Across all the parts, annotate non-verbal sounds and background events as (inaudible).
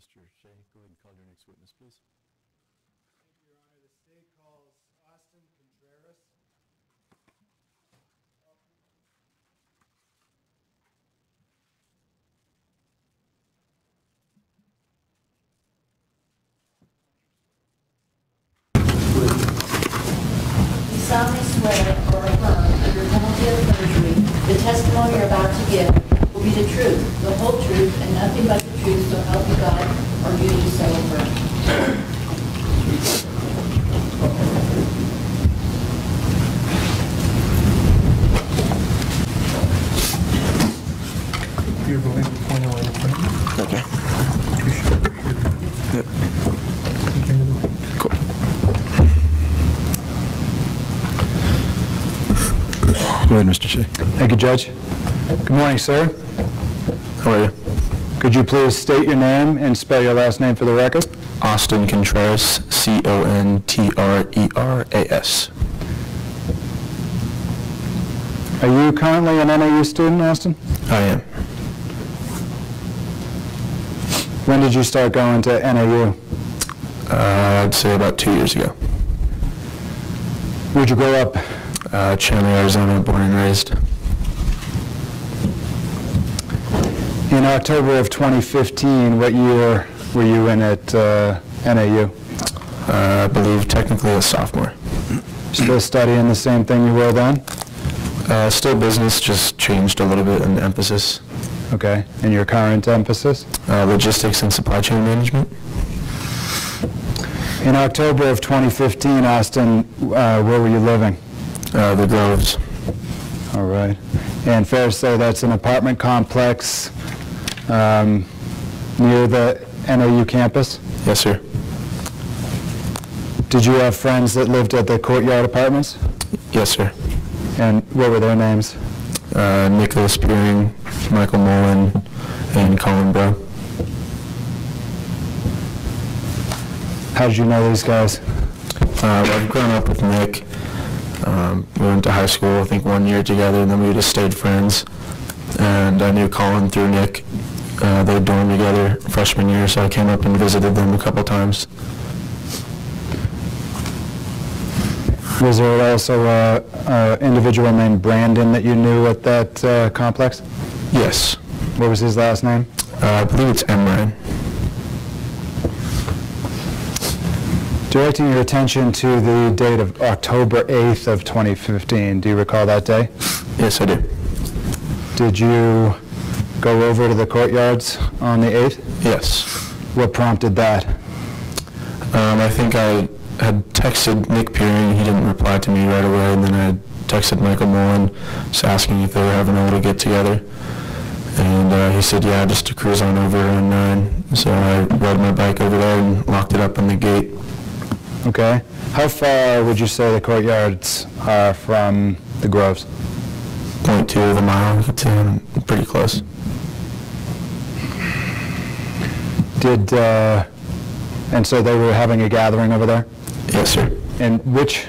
Mr. Shea, go ahead and call your next witness, please. Thank you, Your Honor. The state calls Austin Contreras. You solemnly swear or affirm under penalty of perjury, the testimony you're about to give will be the truth, the whole truth, and nothing but the truth, so help you God, or do you so affirm? You're going to point away from Okay. Yep. Cool. Go ahead, Mr. Shea. Thank you, Judge. Good morning, sir. How are you? Could you please state your name and spell your last name for the record? Austin Contreras, C-O-N-T-R-E-R-A-S. Are you currently an NAU student, Austin? I am. When did you start going to NAU? Uh, I'd say about two years ago. Where'd you grow up? Uh, Chandler, Arizona, born and raised. In October of 2015, what year were you in at uh, NAU? Uh, I believe technically a sophomore. Still studying the same thing you were then? Uh, still business, just changed a little bit in emphasis. Okay. And your current emphasis? Uh, logistics and supply chain management. In October of 2015, Austin, uh, where were you living? Uh, the Groves. All right. And fair to say that's an apartment complex um, near the NAU campus? Yes, sir. Did you have friends that lived at the Courtyard Apartments? Yes, sir. And what were their names? Uh, Nicholas Piring, Michael Mullen, and Colin Brough. How did you know these guys? Uh, I've grown up with Nick. Um, we went to high school, I think, one year together, and then we just stayed friends. And I knew Colin through Nick. Uh, they dormed together freshman year, so I came up and visited them a couple times. Was there also a, a individual named Brandon that you knew at that uh, complex? Yes. What was his last name? Uh, I believe it's Emran. Directing your attention to the date of October 8th of 2015, do you recall that day? Yes, I do. Did you go over to the courtyards on the 8th? Yes. What prompted that? Um, I think I had texted Nick Piring. He didn't reply to me right away, and then I texted Michael Mullen, just asking if they were having a little get-together. And uh, he said, yeah, just to cruise on over on 9. So I rode my bike over there and locked it up on the gate. Okay. How far would you say the courtyards are from the Groves? Point two of a mile, pretty close. Did, uh, and so they were having a gathering over there? Yes, sir. And which,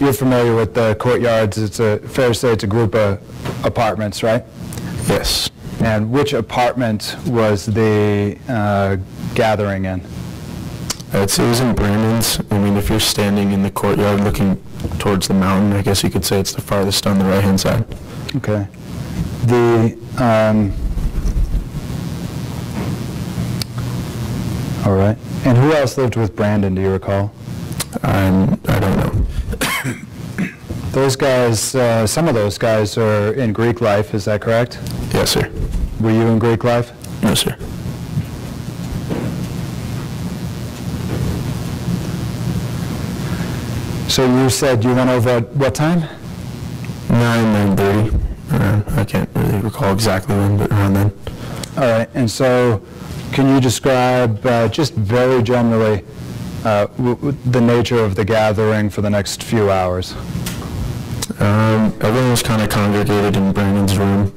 you're familiar with the courtyards, it's a, fair to say it's a group of apartments, right? Yes. And which apartment was the uh, gathering in? I'd say it was in Brandon's. I mean, if you're standing in the courtyard looking towards the mountain, I guess you could say it's the farthest on the right-hand side. Okay. The, um, all right. And who else lived with Brandon, do you recall? I'm, I don't know. Those guys, uh, some of those guys are in Greek life, is that correct? Yes, sir. Were you in Greek life? No, sir. So you said you went over at what time? 9, 9:30, around. I can't really recall exactly when, but around then. All right, and so can you describe, uh, just very generally, uh, w- w- the nature of the gathering for the next few hours? Um, everyone was kind of congregated in Brandon's room.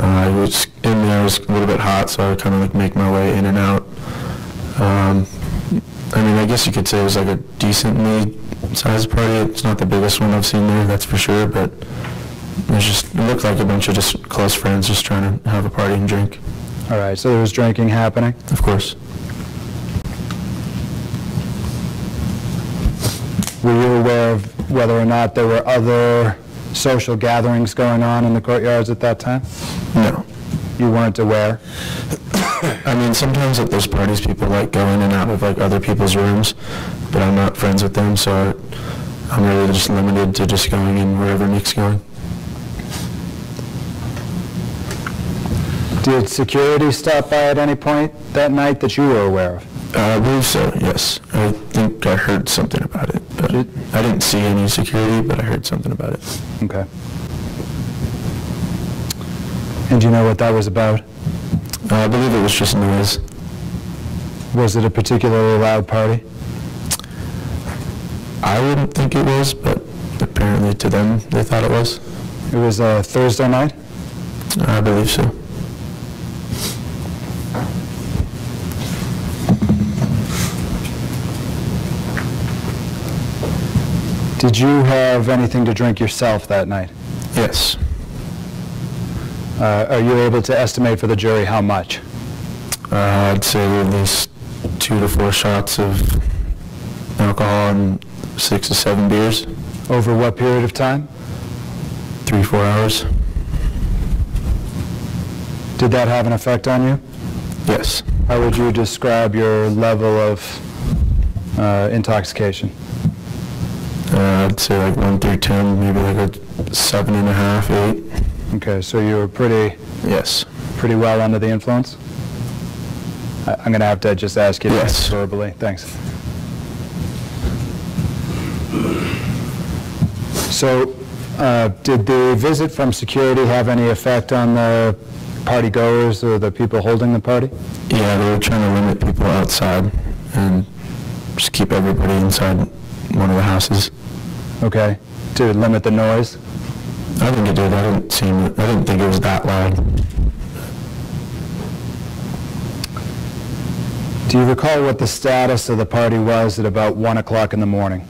Uh, I was in there, it was a little bit hot, so I would kind of like make my way in and out. Um, I mean, I guess you could say it was like a decently sized party. It's not the biggest one I've seen there, that's for sure, but it was just, it looked like a bunch of just close friends just trying to have a party and drink. All right, so there was drinking happening? Of course. Were you aware of whether or not there were other social gatherings going on in the courtyards at that time? No. You weren't aware? (coughs) I mean, sometimes at those parties, people like go in and out of like other people's rooms, but I'm not friends with them, so I'm really just limited to just going in wherever Nick's going. Did security stop by at any point that night that you were aware of? Uh, I believe so, yes. I think I heard something about it, but I didn't see any security, but I heard something about it. Okay. And do you know what that was about? Uh, I believe it was just noise. Was it a particularly loud party? I wouldn't think it was, but apparently to them, they thought it was. It was a Thursday night? I believe so. Did you have anything to drink yourself that night? Yes. Uh, Are you able to estimate for the jury how much? Uh, I'd say at least two to four shots of alcohol and six to seven beers, Over what period of time? three, four hours. Did that have an effect on you? Yes. How would you describe your level of uh, intoxication? Uh, I'd say like one through 10, maybe like a seven and a half, eight. Okay, so you were pretty, Yes. pretty well under the influence? I- I'm going to have to just ask you Yes. verbally. Thanks. So, uh, did the visit from security have any effect on the party goers or the people holding the party? Yeah, they were trying to limit people outside and just keep everybody inside one of the houses. Okay, to limit the noise? I think it did. I didn't seem, I didn't think it was that loud. Do you recall what the status of the party was at about 1 o'clock in the morning?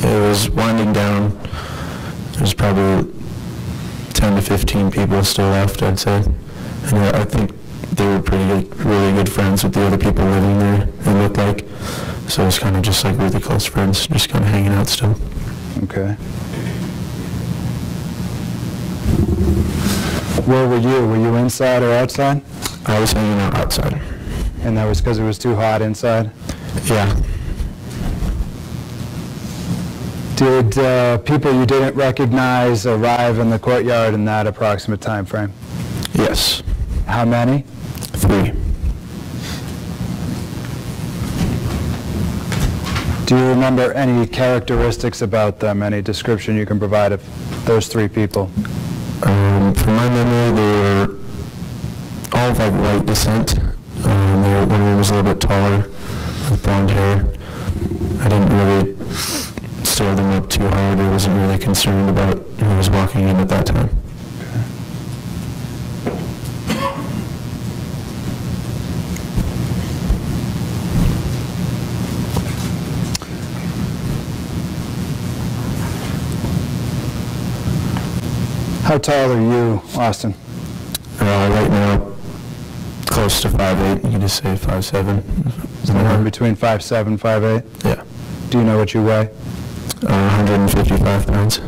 It was winding down. There's probably 10 to 15 people still left, I'd say. And I I think they were pretty, good- really good friends with the other people living there, it looked like. So it was kind of just like really close friends, just kind of hanging out still. Okay. Where were you? Were you inside or outside? I was hanging out outside. And that was because it was too hot inside? Yeah. Did uh, people you didn't recognize arrive in the courtyard in that approximate time frame? Yes. How many? Three. Do you remember any characteristics about them, any description you can provide of those three people? Um, from my memory, they were all of like white descent. Um, they were, one of them was a little bit taller, with blonde hair. I didn't really stir them up too hard. I wasn't really concerned about who was walking in at that time. How tall are you, Austin? Uh, right now, close to 5'8", you can just say 5'7". Somewhere between 5'7", 5'8"? Yeah. Do you know what you weigh? Uh, 155 pounds.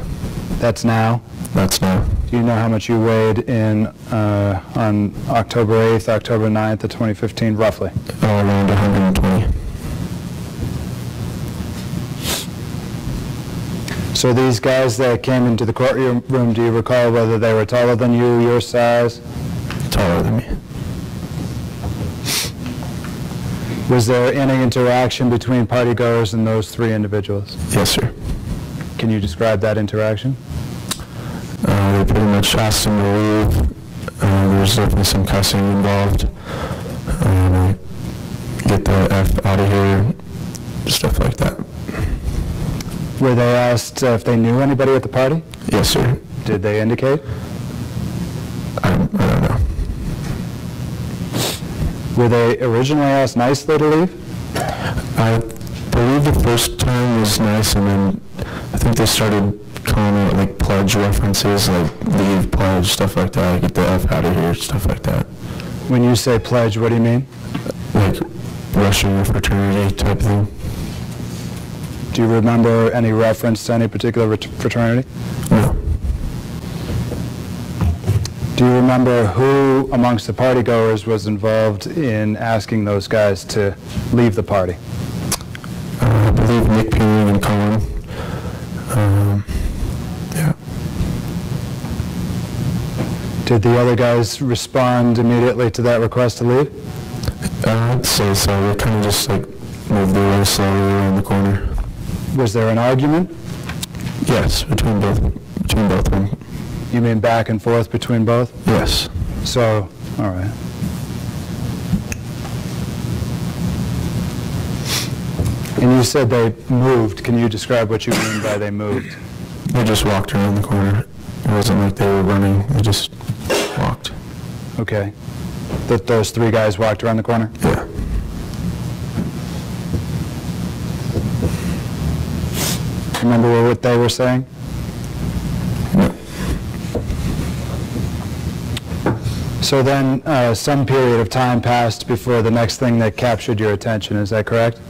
That's now. That's now. Do you know how much you weighed in, uh, on October 8th, October 9th of 2015, roughly? All around 120. So these guys that came into the courtroom, do you recall whether they were taller than you, your size? Taller than me. Was there any interaction between partygoers and those three individuals? Yes, sir. Can you describe that interaction? Uh, they pretty much asked him to leave. Uh, there was definitely some cussing involved. Um, get the F out of here, stuff like that. Were they asked uh, if they knew anybody at the party? Yes, sir. Did they indicate? I, I don't know. Were they originally asked nicely to leave? I believe the first time was nice, and then I think they started calling out like pledge references, like leave, pledge, stuff like that, get the F out of here, stuff like that. When you say pledge, what do you mean? like rushing a fraternity type thing. Do you remember any reference to any particular fraternity? No. Do you remember who amongst the partygoers was involved in asking those guys to leave the party? Uh, I believe Nick Piring and Colin. Um, yeah. Did the other guys respond immediately to that request to leave? Uh, I'd say so. They kind of just like moved their way slowly around the corner. Was there an argument? Yes, between both between both of them. You mean back and forth between both? Yes. So, all right. And you said they moved. Can you describe what you mean by they moved? They just walked around the corner. It wasn't like they were running. They just walked. Okay. That those three guys walked around the corner? Yeah. Remember what they were saying? So then, uh, some period of time passed before the next thing that captured your attention, is that correct?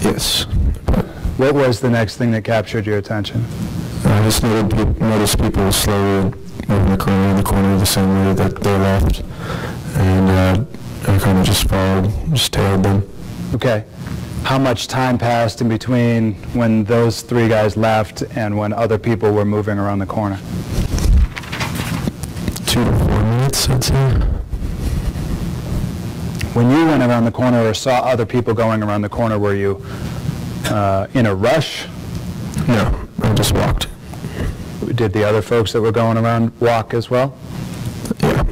Yes. What was the next thing that captured your attention? I just noticed people slowly moving the corner in the corner the same way that they left, and uh, I kind of just followed, just tailed them. Okay. How much time passed in between when those three guys left and when other people were moving around the corner? Two to four minutes, I'd say. When you went around the corner or saw other people going around the corner, were you uh, in a rush? No, I just walked. Did the other folks that were going around walk as well? Yeah.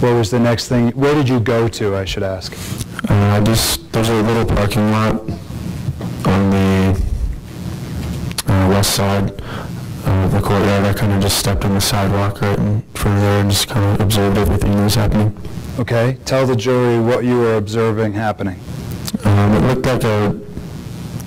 What was the next thing? Where did you go to, I should ask? Uh, I just, there's a little parking lot on the uh, west side of the courtyard. I kind of just stepped on the sidewalk right in front of there and just kind of observed everything that was happening. Okay, tell the jury what you were observing happening. Um, it looked like a,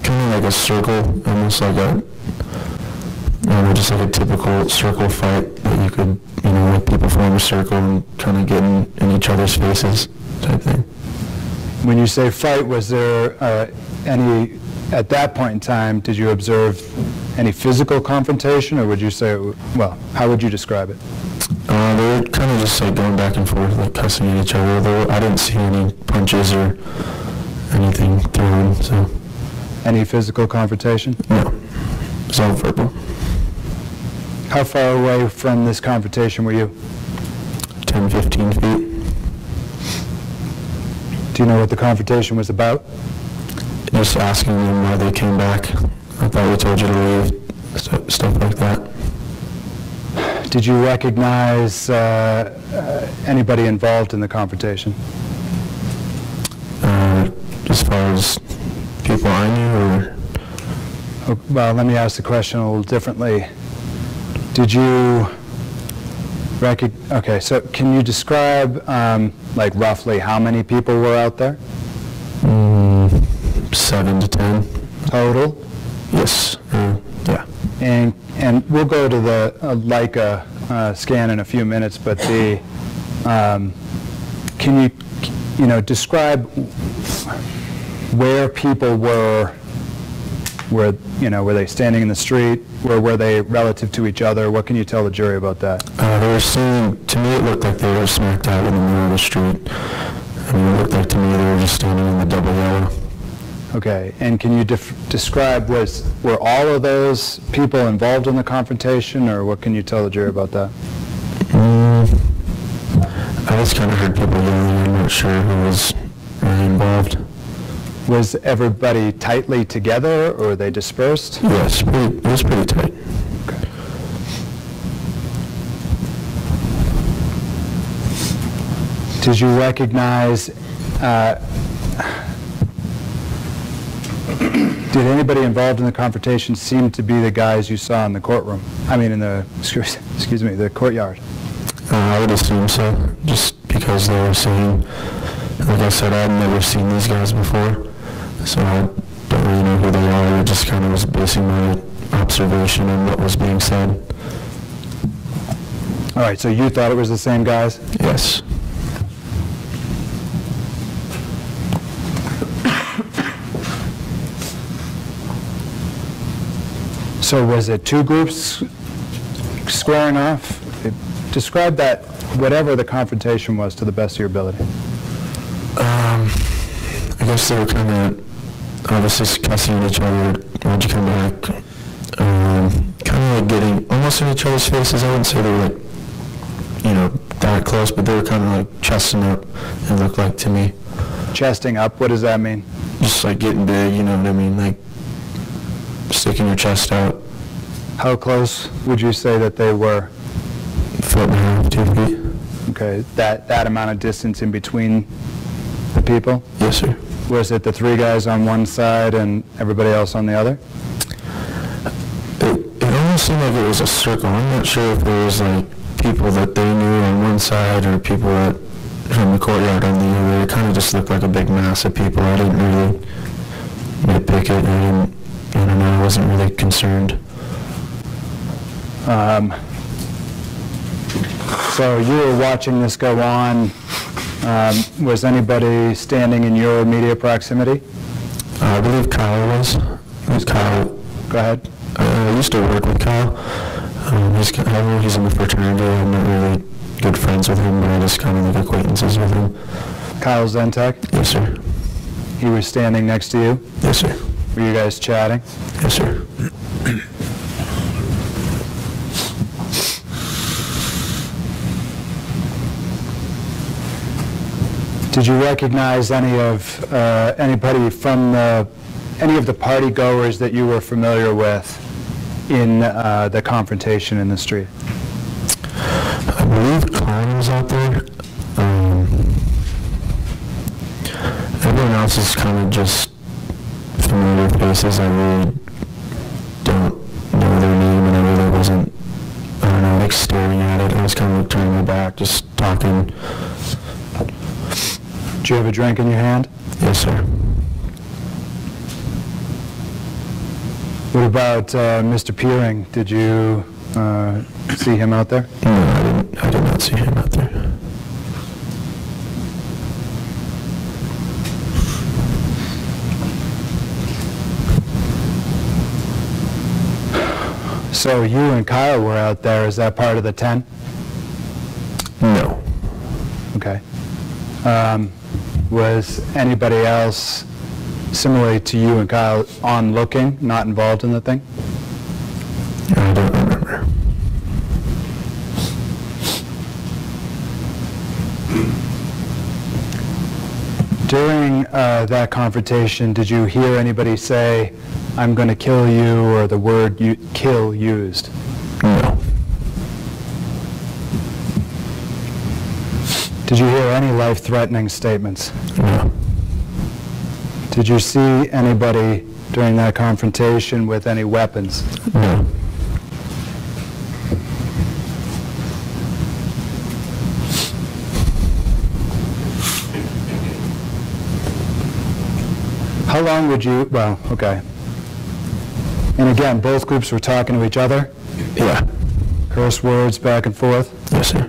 kind of like a circle, almost like a, I don't know, just like a typical circle fight that you could, you know, like people form a circle and kind of get in, in each other's faces type thing. When you say fight, was there uh, any, at that point in time, did you observe any physical confrontation, or would you say, well, how would you describe it? Uh, they were kind of just like going back and forth, like cussing at each other. Though I didn't see any punches or anything thrown, so Any physical confrontation? no, it was all verbal. How far away from this confrontation were you? 10, 15 feet. Do you know what the confrontation was about? Just asking them why they came back. I thought we told you to leave, stu- stuff like that. Did you recognize uh, uh, anybody involved in the confrontation? Uh, as far as people I knew, or Oh, Well, let me ask the question a little differently. Did you okay, so can you describe, um, like roughly, how many people were out there mm, seven to ten. total? Yes. Uh, yeah. And, and we'll go to the uh, Leica uh, scan in a few minutes, but the, um, can you, you know, describe where people were, were, you know, were they standing in the street? Where were they relative to each other? What can you tell the jury about that? Uh, they were standing, to me it looked like they were smack dab in the middle of the street. I mean, it looked like to me they were just standing in the double yellow. Okay, and can you describe, was, were all of those people involved in the confrontation, or what can you tell the jury about that? Mm, I just kind of heard people yelling, I'm not sure who was really involved. Was everybody tightly together, or were they dispersed? Yes, pretty, it was pretty tight. Okay. Did you recognize, uh, did anybody involved in the confrontation seem to be the guys you saw in the courtroom? I mean, in the, excuse excuse me, the courtyard? Uh, I would assume so, just because they were saying, like I said, I'd never seen these guys before, so I don't really know who they are. I just kind of was basing my observation on what was being said. All right, so you thought it was the same guys? Yes. So was it two groups squaring off? Describe that, whatever the confrontation was, to the best of your ability. Um, I guess they were kind of obviously cussing at each other. Why'd you come back? Um, kind of like getting almost in each other's faces. I wouldn't say they were like, you know, that close, but they were kind of like chesting up. It looked like to me, Chesting up, what does that mean? just like getting big. You know what I mean? Like sticking your chest out, How close would you say that they were? foot and a half, two feet. Okay, that, that amount of distance in between the people? Yes, sir. Was it the three guys on one side and everybody else on the other? It, it almost seemed like it was a circle. I'm not sure if there was like people that they knew on one side or people that from the courtyard on the other. It kind of just looked like a big mass of people. I didn't really nitpick it. I didn't, I don't know, I wasn't really concerned. Um, So you were watching this go on. Um, Was anybody standing in your immediate proximity? Uh, I believe Kyle was. Who's Kyle. Go ahead. Uh, I used to work with Kyle. Um, he's, I know he's in the fraternity. I'm not really good friends with him, but I just kind of like acquaintances with him. Kyle Zientek, Yes, sir. he was standing next to you. Yes, sir. Were you guys chatting? Yes, sir. Did you recognize any of, uh, anybody from the, any of the party goers that you were familiar with in uh, the confrontation in the street? I believe Klein was out there. Um, everyone else is kind of just familiar faces. I really don't know their name, and I really wasn't, I don't know, like staring at it. I was kind of like turning my back, just talking. Do you have a drink in your hand? Yes, sir. What about uh, Mr. Piring? Did you uh, see him out there? No, I didn't. I did not see him out there. So you and Kyle were out there. Is that part of the 10? No. Okay. Um, Was anybody else similarly to you and Kyle on looking, not involved in the thing? I don't remember. During uh, that confrontation, did you hear anybody say, "I'm going to kill you," or the word you- "kill" used? No. Did you hear any life-threatening statements? No. Did you see anybody during that confrontation with any weapons? No. Would you, well, okay. And again, both groups were talking to each other, Yeah. curse words back and forth? Yes, sir.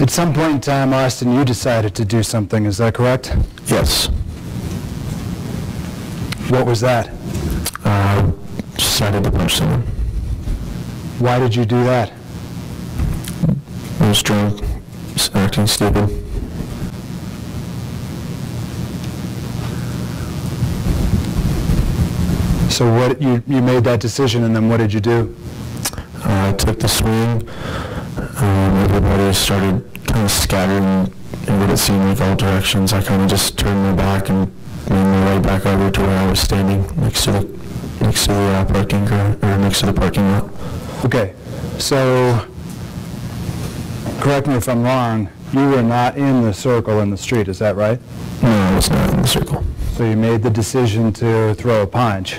At some point in time, Austin, you decided to do something, is that correct? Yes. What was that? Uh, decided to punch someone. Why did you do that? Was drunk, acting stupid. So what, you, you made that decision, and then what did you do? Uh, I took the swing. Um, everybody started kind of scattering in what it seemed like all directions. I kind of just turned my back and made my way back over to where I was standing next to the next to the uh, parking or next to the parking lot. Okay, so, correct me if I'm wrong, you were not in the circle in the street, is that right? No, I was not in the circle. So you made the decision to throw a punch.